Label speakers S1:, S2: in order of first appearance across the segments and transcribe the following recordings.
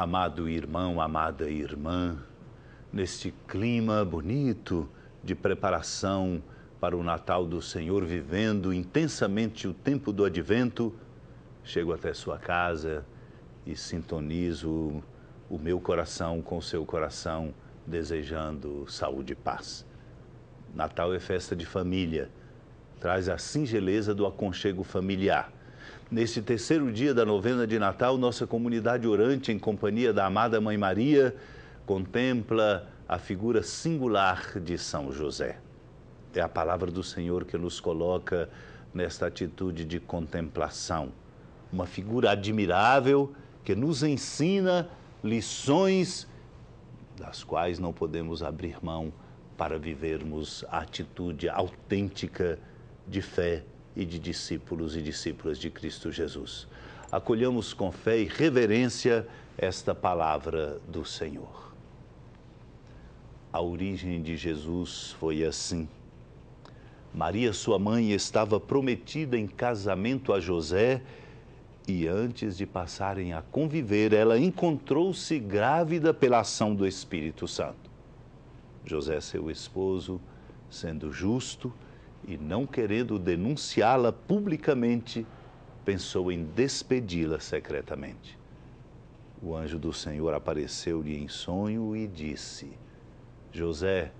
S1: Amado irmão, amada irmã, neste clima bonito de preparação para o Natal do Senhor, vivendo intensamente o tempo do advento, chego até sua casa e sintonizo o meu coração com o seu coração, desejando saúde e paz. Natal é festa de família, traz a singeleza do aconchego familiar. Neste terceiro dia da novena de Natal, nossa comunidade orante, em companhia da amada Mãe Maria, contempla a figura singular de São José. É a palavra do Senhor que nos coloca nesta atitude de contemplação. Uma figura admirável que nos ensina lições das quais não podemos abrir mão para vivermos a atitude autêntica de fé e de discípulos e discípulas de Cristo Jesus. Acolhamos com fé e reverência esta palavra do Senhor. A origem de Jesus foi assim. Maria, sua mãe, estava prometida em casamento a José e antes de passarem a conviver, ela encontrou-se grávida pela ação do Espírito Santo. José, seu esposo, sendo justo e não querendo denunciá-la publicamente, pensou em despedi-la secretamente. O anjo do Senhor apareceu-lhe em sonho e disse: José,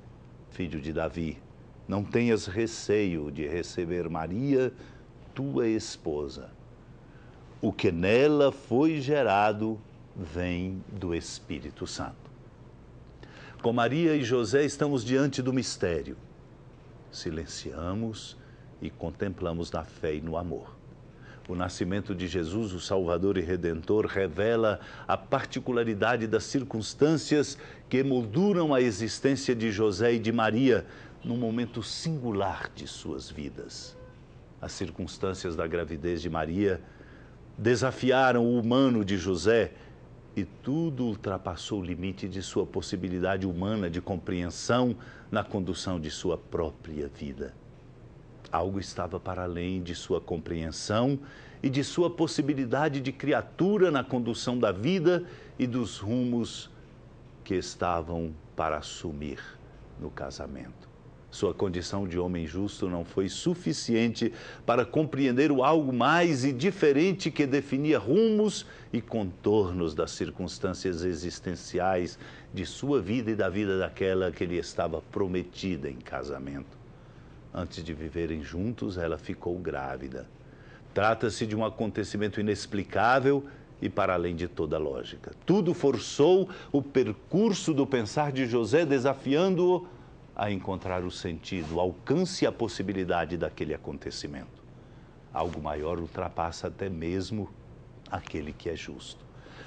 S1: filho de Davi, não tenhas receio de receber Maria, tua esposa. O que nela foi gerado vem do Espírito Santo. Com Maria e José estamos diante do mistério. Silenciamos e contemplamos na fé e no amor. O nascimento de Jesus, o Salvador e Redentor, revela a particularidade das circunstâncias que emolduram a existência de José e de Maria num momento singular de suas vidas. As circunstâncias da gravidez de Maria desafiaram o humano de José e tudo ultrapassou o limite de sua possibilidade humana de compreensão na condução de sua própria vida. Algo estava para além de sua compreensão e de sua possibilidade de criatura na condução da vida e dos rumos que estavam para assumir no casamento. Sua condição de homem justo não foi suficiente para compreender o algo mais e diferente que definia rumos e contornos das circunstâncias existenciais de sua vida e da vida daquela que lhe estava prometida em casamento. Antes de viverem juntos, ela ficou grávida. Trata-se de um acontecimento inexplicável e para além de toda lógica. Tudo forçou o percurso do pensar de José, desafiando-o a encontrar o sentido, alcance a possibilidade daquele acontecimento. Algo maior ultrapassa até mesmo aquele que é justo.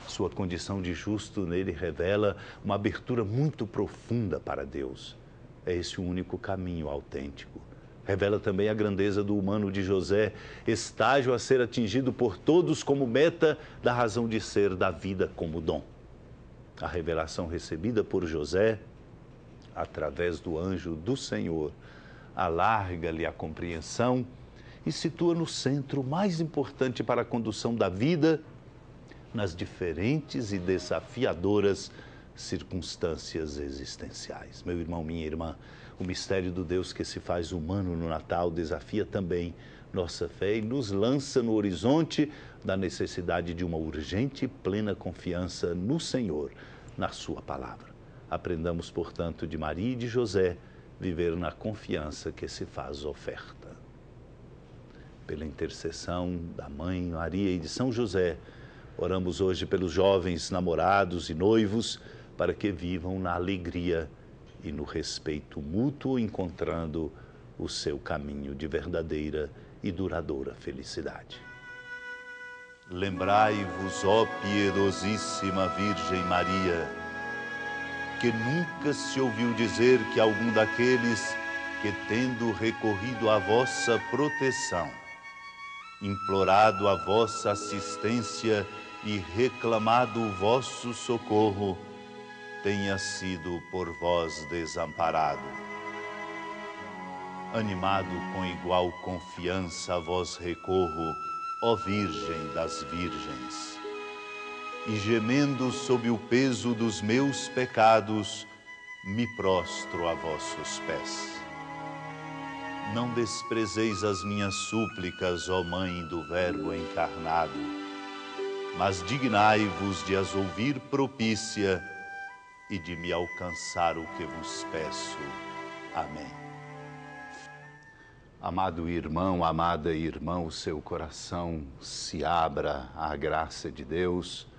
S1: Sua condição de justo nele revela uma abertura muito profunda para Deus. É esse o único caminho autêntico. Revela também a grandeza do humano de José, estágio a ser atingido por todos como meta da razão de ser da vida como dom. A revelação recebida por José através do anjo do Senhor, alarga-lhe a compreensão e situa no centro mais importante para a condução da vida nas diferentes e desafiadoras circunstâncias existenciais. Meu irmão, minha irmã, o mistério do Deus que se faz humano no Natal desafia também nossa fé e nos lança no horizonte da necessidade de uma urgente e plena confiança no Senhor, na Sua palavra. Aprendamos, portanto, de Maria e de José viver na confiança que se faz oferta. Pela intercessão da Mãe Maria e de São José, oramos hoje pelos jovens namorados e noivos para que vivam na alegria e no respeito mútuo, encontrando o seu caminho de verdadeira e duradoura felicidade. Lembrai-vos, ó piedosíssima Virgem Maria, que nunca se ouviu dizer que algum daqueles que, tendo recorrido à vossa proteção, implorado a vossa assistência e reclamado o vosso socorro, tenha sido por vós desamparado. Animado com igual confiança a vós recorro, ó Virgem das Virgens e gemendo sob o peso dos meus pecados, me prostro a vossos pés. Não desprezeis as minhas súplicas, ó Mãe do Verbo encarnado, mas dignai-vos de as ouvir propícia e de me alcançar o que vos peço. Amém. Amado irmão, amada irmã, o seu coração se abra à graça de Deus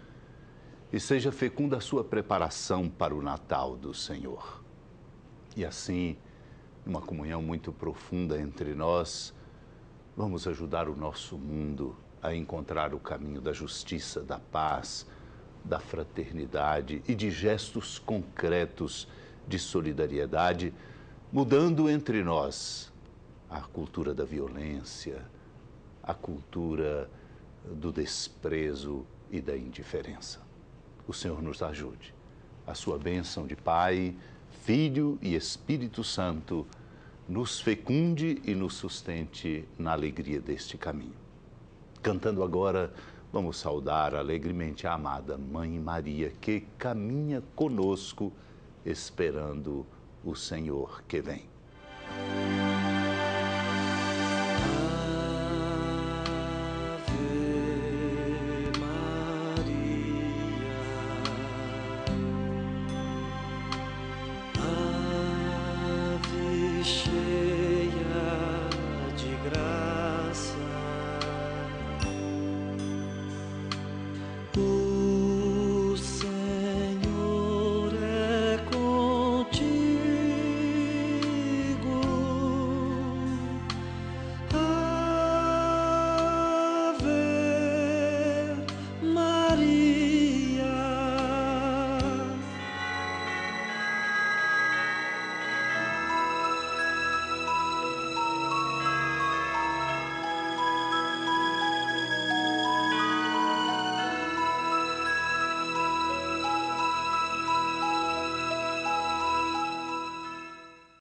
S1: e seja fecunda a sua preparação para o Natal do Senhor. E assim, numa comunhão muito profunda entre nós, vamos ajudar o nosso mundo a encontrar o caminho da justiça, da paz, da fraternidade e de gestos concretos de solidariedade, mudando entre nós a cultura da violência, a cultura do desprezo e da indiferença o Senhor nos ajude. A sua bênção de Pai, Filho e Espírito Santo nos fecunde e nos sustente na alegria deste caminho. Cantando agora, vamos saudar alegremente a amada Mãe Maria que caminha conosco esperando o Senhor que vem.